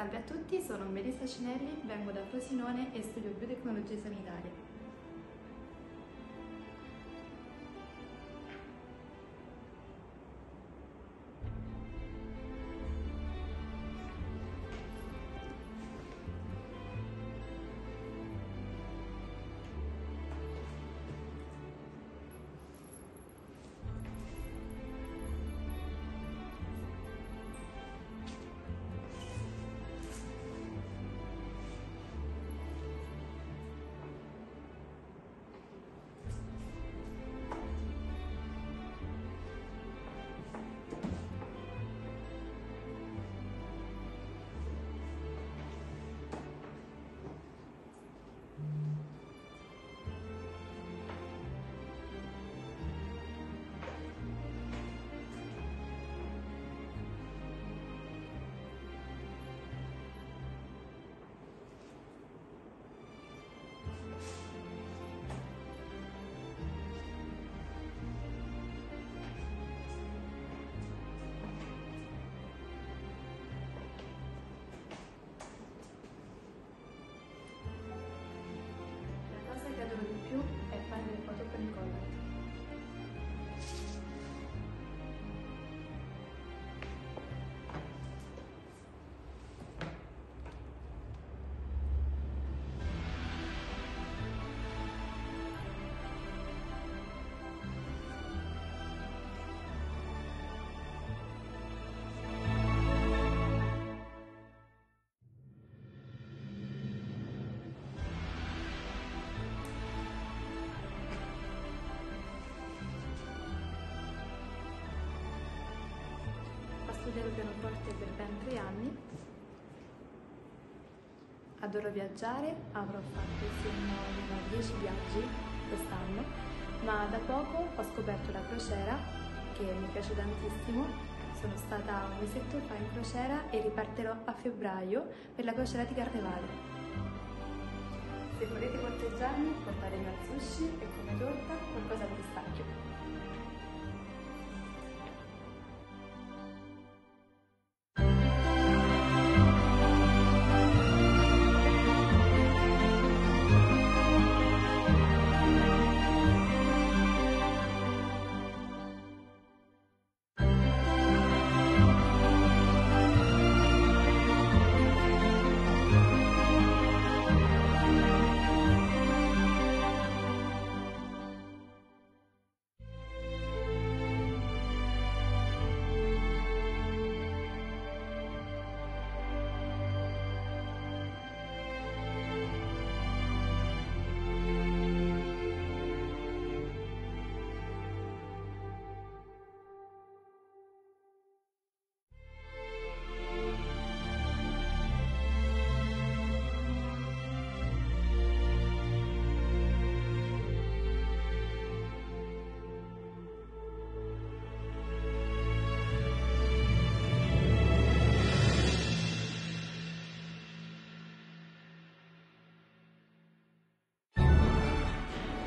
Salve a tutti, sono Melissa Cinelli, vengo da Frosinone e studio biotecnologie sanitarie. Studiato pianoforte per ben tre anni. Adoro viaggiare, avrò fatto fino a 10 viaggi quest'anno, ma da poco ho scoperto la crociera che mi piace tantissimo. Sono stata un mesetto fa in crociera e ripartirò a febbraio per la crociera di Carnevale. Se volete corteggiarmi, portatemi al sushi e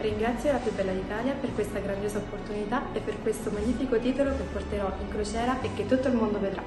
Ringrazio la più bella d'Italia per questa grandiosa opportunità e per questo magnifico titolo che porterò in crociera e che tutto il mondo vedrà.